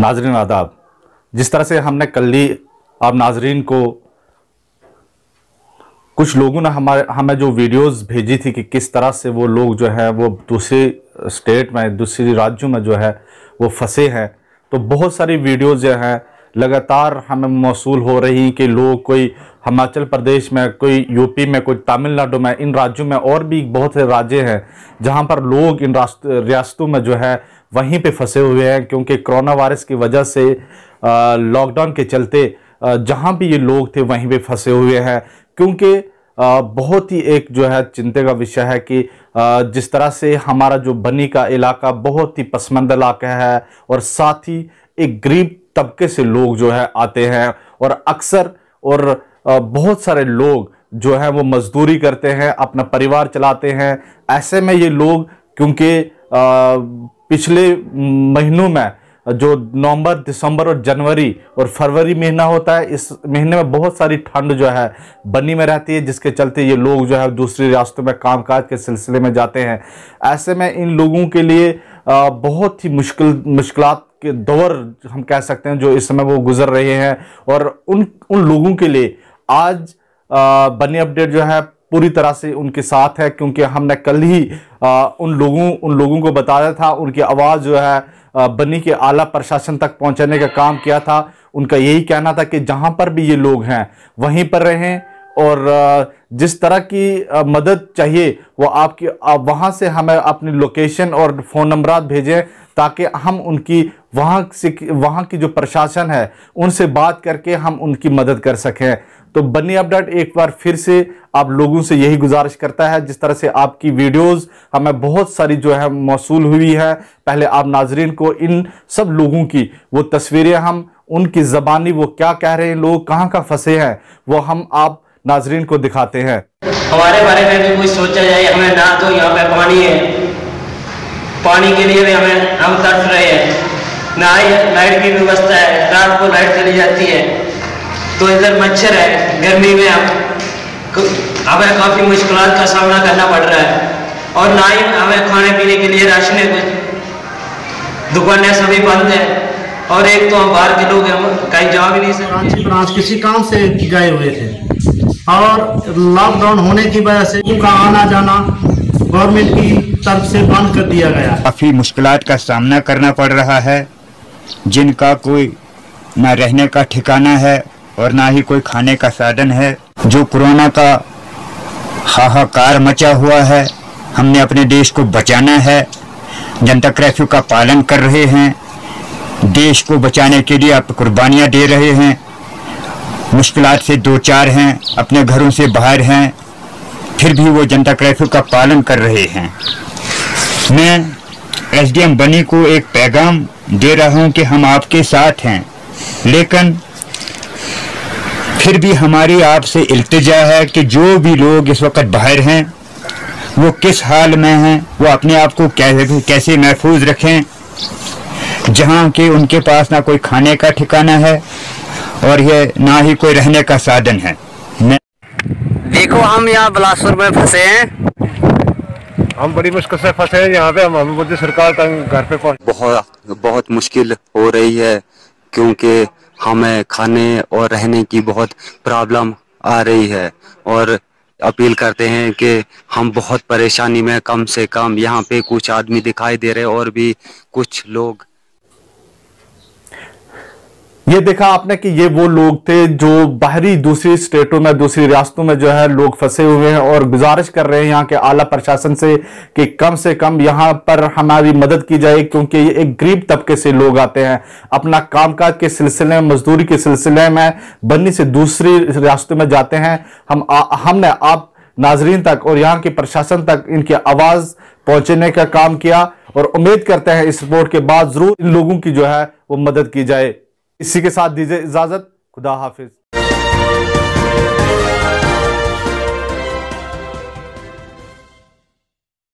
नाजरीन आदाब, जिस तरह से हमने कल ली, आप नाजरीन को कुछ लोगों ने हमारे, हमें जो वीडियोस भेजी थी कि किस तरह से वो लोग जो हैं, वो दूसरे स्टेट में, दूसरे राज्यों में जो है, वो फंसे हैं तो बहुत सारी वीडियोस जो हैं लगातार हमें मौसू हो रही कि लोग कोई हिमाचल प्रदेश में, कोई यूपी में, कोई तमिलनाडु में, इन राज्यों में और भी बहुत से राज्य हैं जहाँ पर लोग इन रियासतों में जो है वहीं पे फंसे हुए हैं क्योंकि कोरोना वायरस की वजह से लॉकडाउन के चलते जहाँ भी ये लोग थे वहीं पे फंसे हुए हैं क्योंकि बहुत ही एक जो है चिंता का विषय है कि जिस तरह से हमारा जो बनी का इलाका बहुत ही पसमंद इलाका है और साथ ही एक गरीब तबके से लोग जो है आते हैं और अक्सर और बहुत सारे लोग जो है वो मजदूरी करते हैं, अपना परिवार चलाते हैं। ऐसे में ये लोग, क्योंकि पिछले महीनों में जो नवंबर, दिसंबर और जनवरी और फरवरी महीना होता है, इस महीने में बहुत सारी ठंड जो है बनी में रहती है, जिसके चलते ये लोग जो है दूसरी रियासतों में कामकाज के सिलसिले में जाते हैं। ऐसे में इन लोगों के लिए बहुत ही मुश्किल मुश्किल के दौर हम कह सकते हैं जो इस समय वो गुजर रहे हैं और उन उन लोगों के लिए आज बनी अपडेट जो है पूरी तरह से उनके साथ है क्योंकि हमने कल ही उन लोगों उन लोगों को बताया था, उनकी आवाज़ जो है बनी के आला प्रशासन तक पहुँचाने का काम किया था। उनका यही कहना था कि जहाँ पर भी ये लोग हैं, वहीं पर रहें। और जिस तरह की मदद चाहिए, वो आपकी वहाँ से हमें अपनी लोकेशन और फ़ोन नंबर भेजें, ताकि हम उनकी, वहाँ से वहाँ की जो प्रशासन है, उनसे बात करके हम उनकी मदद कर सकें। तो बनी अपडेट एक बार फिर से आप लोगों से यही गुजारिश करता है, जिस तरह से आपकी वीडियोस हमें बहुत सारी जो है मौसू हुई है, पहले आप नाजरीन को, इन सब लोगों की, वो तस्वीरें हम, उनकी ज़बानी वो क्या कह रहे हैं, लोग कहाँ कहाँ फंसे हैं, वो हम आप नाजरीन को दिखाते हैं। हमारे बारे में भी कुछ सोचा जाए हमें ना तो यहाँ पे पानी है। पानी के लिए भी हमें हम तड़प रहे हैं। ना ही लाइट की व्यवस्था है रात को लाइट चली जाती है। तो इधर मच्छर है गर्मी में हम हमें काफ़ी मुश्किल का सामना करना पड़ रहा है। और ना ही हमें खाने पीने के लिए राशन है कुछ दुकानें सभी बंद है। और एक तो हम बाहर के लोग हैं कहीं जा भी नहीं सकते। किसी काम से गए हुए थे। और लॉकडाउन होने की वजह से उनका आना जाना गवर्नमेंट की तरफ़ से बंद कर दिया गया। काफ़ी मुश्किल का सामना करना पड़ रहा है। जिनका कोई न रहने का ठिकाना है और ना ही कोई खाने का साधन है। जो कोरोना का हाहाकार मचा हुआ है, हमने अपने देश को बचाना है। जनता कर्फ्यू का पालन कर रहे हैं। देश को बचाने के लिए आप कुर्बानियाँ दे रहे हैं। मुश्किल से दो चार हैं, अपने घरों से बाहर हैं, फिर भी वो जनता कर्फ्यू का पालन कर रहे हैं। मैं एसडीएम बनी को एक पैगाम दे रहा हूँ कि हम आपके साथ हैं, लेकिन फिर भी हमारी आपसे इल्तजा है कि जो भी लोग इस वक्त बाहर हैं, वो किस हाल में हैं, वो अपने आप को कैसे कैसे महफूज रखें, जहाँ के उनके पास ना कोई खाने का ठिकाना है और ये ना ही कोई रहने का साधन है। देखो हम यहाँ बिलासपुर में फंसे हैं। हम बड़ी मुश्किल से फंसे हैं। यहाँ पे हम हमें मोदी सरकार तक घर पे पहुँच बहुत बहुत मुश्किल हो रही है क्योंकि हमें खाने और रहने की बहुत प्रॉब्लम आ रही है और अपील करते हैं कि हम बहुत परेशानी में कम से कम यहाँ पे कुछ आदमी दिखाई दे रहे और भी कुछ लोग ये देखा आपने कि ये वो लोग थे जो बाहरी दूसरी स्टेटों में दूसरी रियासतों में जो है लोग फंसे हुए हैं और गुजारिश कर रहे हैं यहाँ के आला प्रशासन से कि कम से कम यहाँ पर हमारी मदद की जाए क्योंकि ये एक गरीब तबके से लोग आते हैं। अपना कामकाज के सिलसिले में मजदूरी के सिलसिले में बन्नी से दूसरी रियासतों में जाते हैं। हम आ, हमने आप नाजरीन तक और यहाँ के प्रशासन तक इनकी आवाज़ पहुँचने का काम किया और उम्मीद करते हैं इस रिपोर्ट के बाद ज़रूर इन लोगों की जो है वो मदद की जाए। इसी के साथ दीजिए इजाज़त खुदा हाफिज।